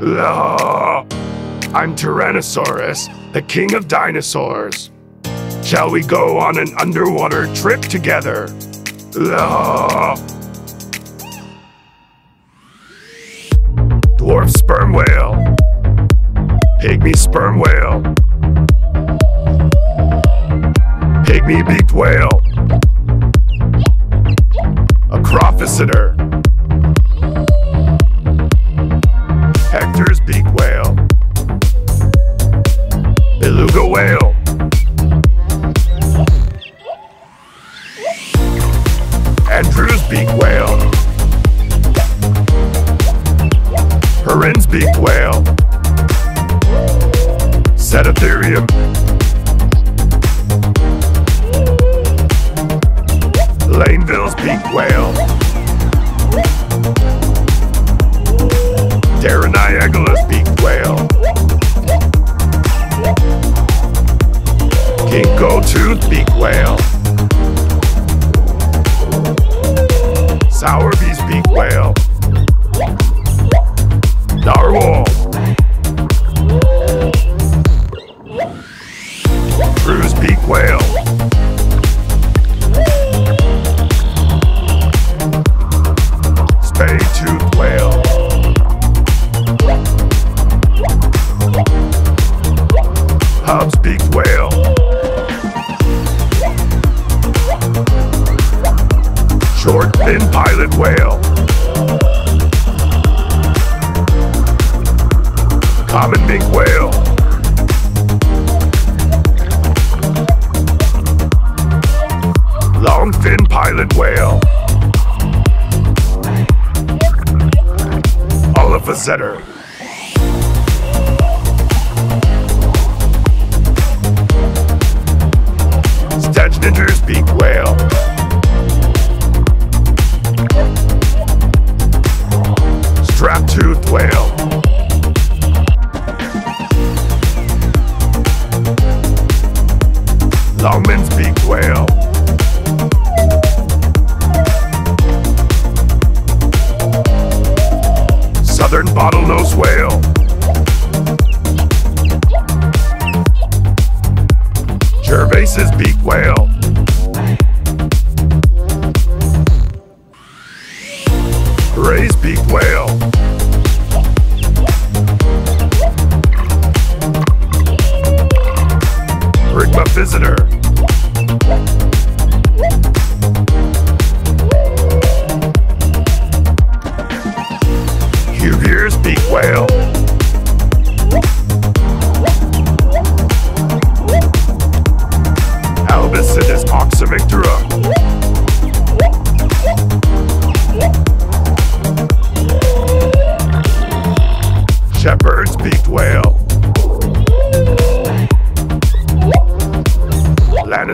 I'm Tyrannosaurus, the king of dinosaurs. Shall we go on an underwater trip together? Dwarf sperm whale. Pygmy sperm whale. Pygmy beaked whale. Acrophyseter. Andrew's beak whale. Heron's beak whale. Cetatherium. Blainville's beak whale. Deraniyagala's beak whale. Ginkgo tooth beak whale. Sowerby's beak whale. Narwhal. True's beak whale. Whale. Beaked whale. Common minke whale. Long fin pilot whale. Olipheceter. Stejneger's beak whale. Strap-toothed whale. Southern bottlenose whale. Gervais's beak whale.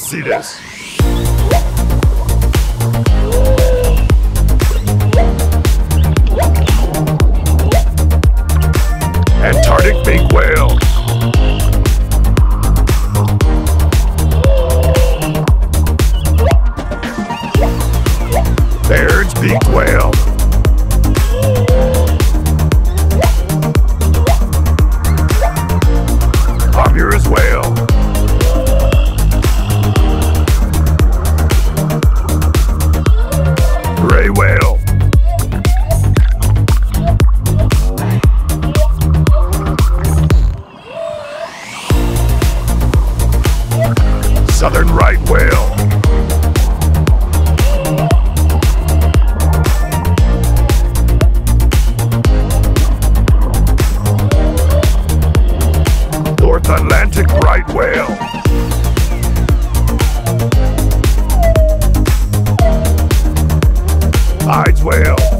Llanocetus. Antarctic beaked whale. Baird's beaked whale. tides will